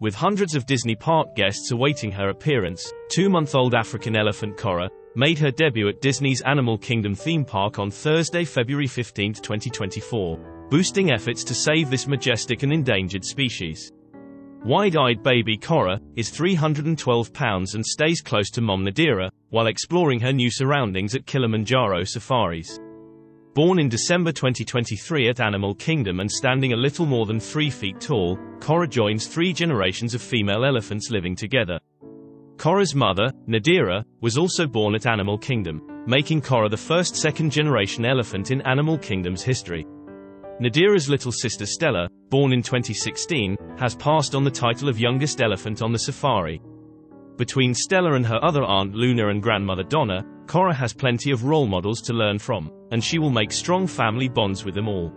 With hundreds of Disney park guests awaiting her appearance, two-month-old African elephant Corra made her debut at Disney's Animal Kingdom theme park on Thursday, February 15, 2024, boosting efforts to save this majestic and endangered species. Wide-eyed baby Corra is 312 pounds and stays close to mom Nadirah, while exploring her new surroundings at Kilimanjaro Safaris. Born in December 2023 at Animal Kingdom and standing a little more than 3 feet tall, Corra joins three generations of female elephants living together. Corra's mother, Nadirah, was also born at Animal Kingdom, making Corra the first second-generation elephant in Animal Kingdom's history. Nadirah's little sister Stella, born in 2016, has passed on the title of youngest elephant on the safari. Between Stella and her other aunt Luna and grandmother Donna, Corra has plenty of role models to learn from, and she will make strong family bonds with them all.